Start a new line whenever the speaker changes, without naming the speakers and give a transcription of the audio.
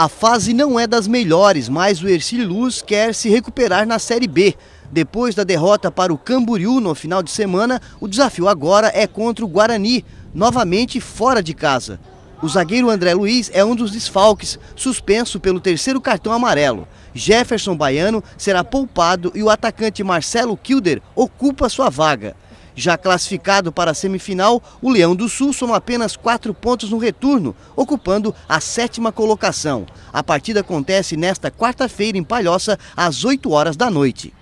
A fase não é das melhores, mas o Ercílio Luz quer se recuperar na Série B. Depois da derrota para o Camboriú no final de semana, o desafio agora é contra o Guarani, novamente fora de casa. O zagueiro André Luiz é um dos desfalques, suspenso pelo terceiro cartão amarelo. Jefferson Baiano será poupado e o atacante Marcelo Kilder ocupa sua vaga. Já classificado para a semifinal, o Leão do Sul soma apenas quatro pontos no retorno, ocupando a sétima colocação. A partida acontece nesta quarta-feira em Palhoça, às 8 horas da noite.